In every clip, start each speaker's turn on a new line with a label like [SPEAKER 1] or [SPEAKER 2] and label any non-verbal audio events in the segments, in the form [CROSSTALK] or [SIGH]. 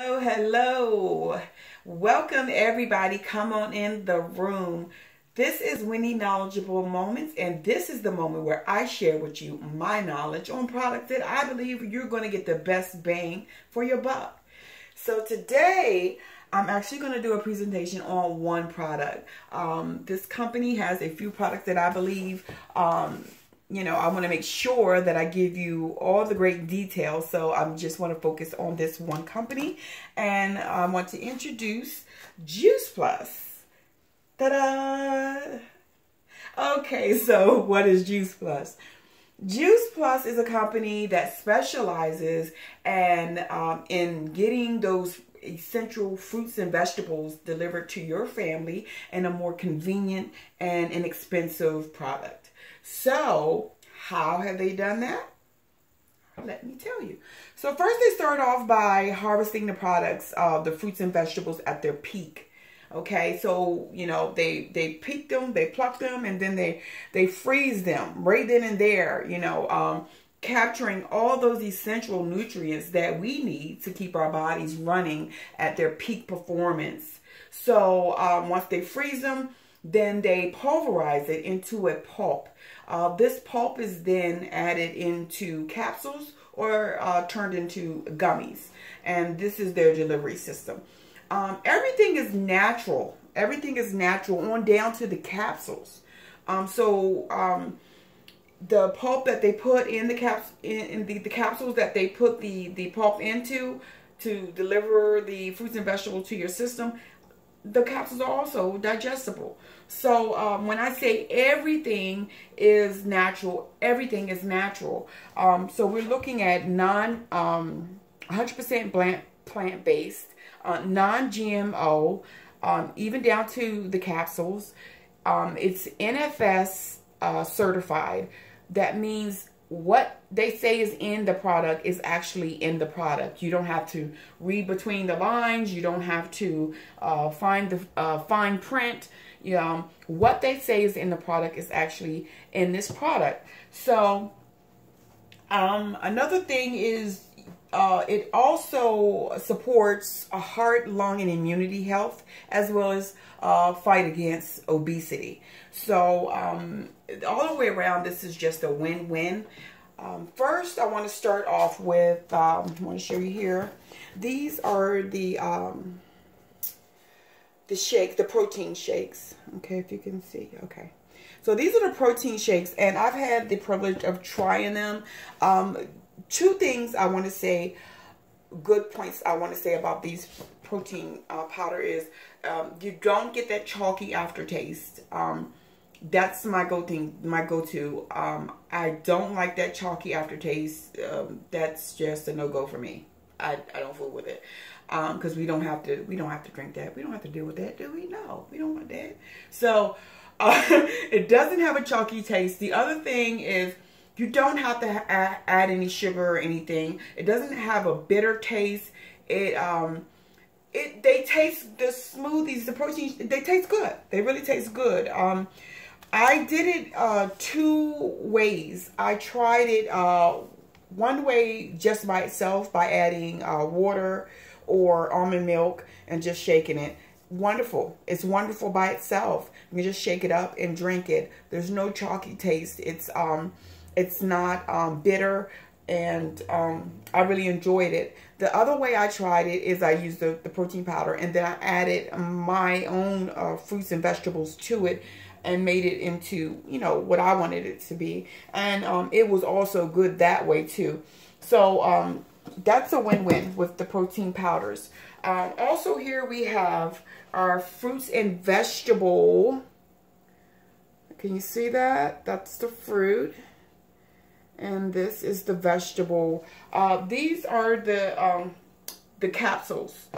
[SPEAKER 1] Oh, hello. Welcome everybody. Come on in the room. This is Winnie Knowledgeable Moments, and this is the moment where I share with you my knowledge on products that I believe you're going to get the best bang for your buck. So today, I'm actually going to do a presentation on one product. Um, this company has a few products that I believe um, you know, I want to make sure that I give you all the great details. So I just want to focus on this one company. And I want to introduce Juice Plus. Ta-da! Okay, [LAUGHS] so what is Juice Plus? Juice Plus is a company that specializes and um, in getting those essential fruits and vegetables delivered to your family in a more convenient and inexpensive product. So, how have they done that? Let me tell you. So first they start off by harvesting the products, uh, the fruits and vegetables at their peak. Okay, so you know they they pick them, they pluck them, and then they they freeze them right then and there. You know, um, capturing all those essential nutrients that we need to keep our bodies running at their peak performance. So um, once they freeze them, then they pulverize it into a pulp. Uh, this pulp is then added into capsules or uh, turned into gummies. And this is their delivery system. Um, everything is natural. Everything is natural on down to the capsules. Um, so um, the pulp that they put in the caps in, in the, the capsules that they put the, the pulp into to deliver the fruits and vegetables to your system, the capsules are also digestible. So um, when I say everything is natural, everything is natural. Um, so we're looking at non 100% um, plant plant based, uh, non GMO, um, even down to the capsules. Um, it's NFS uh, certified. That means what they say is in the product is actually in the product. You don't have to read between the lines. You don't have to uh, find the uh, fine print. You know, what they say is in the product is actually in this product. So um, another thing is uh, it also supports a heart, lung, and immunity health, as well as uh, fight against obesity. So um, all the way around, this is just a win-win. Um, first, I want to start off with, um, I want to show you here. These are the um, the shake, the protein shakes. Okay, if you can see. Okay. So these are the protein shakes, and I've had the privilege of trying them. Um, two things I want to say, good points I want to say about these protein uh, powder is um, you don't get that chalky aftertaste. Um, that's my go thing, my go to. Um, I don't like that chalky aftertaste. Um, that's just a no go for me. I, I don't fool with it because um, we don't have to we don't have to drink that. We don't have to deal with that, do we? No, we don't want that. So uh, [LAUGHS] it doesn't have a chalky taste. The other thing is you don't have to add, add any sugar or anything. It doesn't have a bitter taste. It um it they taste the smoothies, the protein. They taste good. They really taste good. Um, I did it uh, two ways. I tried it uh, one way just by itself by adding uh, water or almond milk and just shaking it. Wonderful. It's wonderful by itself. You just shake it up and drink it. There's no chalky taste. It's um, it's not um, bitter and um, I really enjoyed it. The other way I tried it is I used the, the protein powder and then I added my own uh, fruits and vegetables to it and made it into, you know, what I wanted it to be. And um, it was also good that way too. So um, that's a win-win with the protein powders. Um, also here we have our fruits and vegetable. Can you see that? That's the fruit. And this is the vegetable. Uh, these are the um, the capsules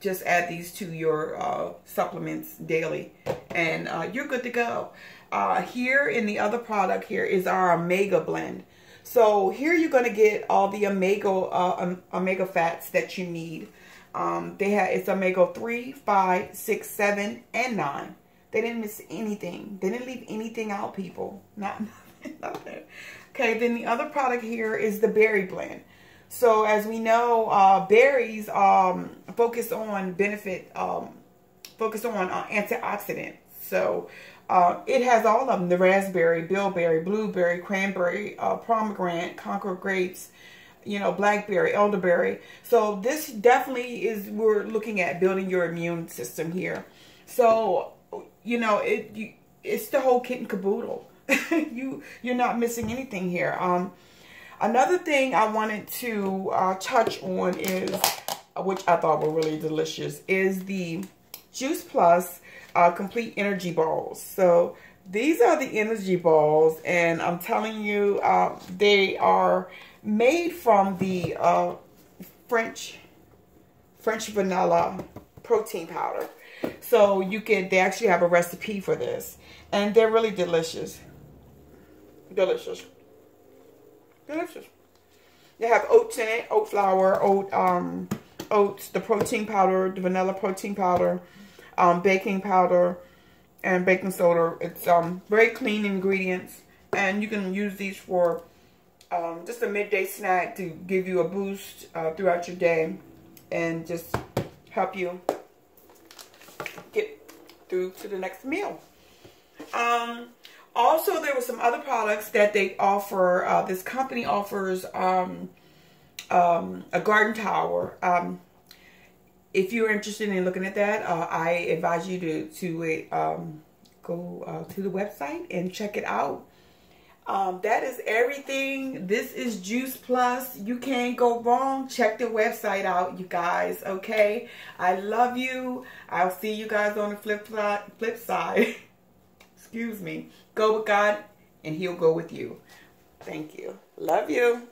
[SPEAKER 1] just add these to your uh, supplements daily and uh, you're good to go. Uh, here in the other product here is our omega blend. So here you're going to get all the omega uh, omega fats that you need. Um, they have it's omega 3, 5, 6, 7, and 9. They didn't miss anything. They didn't leave anything out, people. Not [LAUGHS] Okay, then the other product here is the berry blend. So as we know, uh, berries um, focus on benefit, um, focus on uh, antioxidants. So uh, it has all of them, the raspberry, bilberry, blueberry, cranberry, uh, pomegranate, Concord grapes, you know, blackberry, elderberry. So this definitely is, we're looking at building your immune system here. So, you know, it it's the whole kit and caboodle. [LAUGHS] you, you're not missing anything here. Um, another thing I wanted to uh, touch on is, which I thought were really delicious, is the Juice Plus uh, Complete Energy Balls. So these are the energy balls, and I'm telling you, uh, they are made from the uh, French French vanilla protein powder. So you can, they actually have a recipe for this. And they're really delicious. Delicious. Delicious. They have oats in it, oat flour, oat, um, oats, the protein powder, the vanilla protein powder, um, baking powder, and baking soda. It's um, very clean ingredients. And you can use these for um, just a midday snack to give you a boost uh, throughout your day and just help you get through to the next meal. Um, also, there were some other products that they offer. Uh, this company offers um, um, a garden tower. Um, if you're interested in looking at that, uh, I advise you to to um, go uh, to the website and check it out. Um, that is everything. This is Juice Plus. You can't go wrong. Check the website out, you guys. Okay. I love you. I'll see you guys on the flip. Flip side. [LAUGHS] Excuse me. Go with God, and He'll go with you. Thank you. Love you.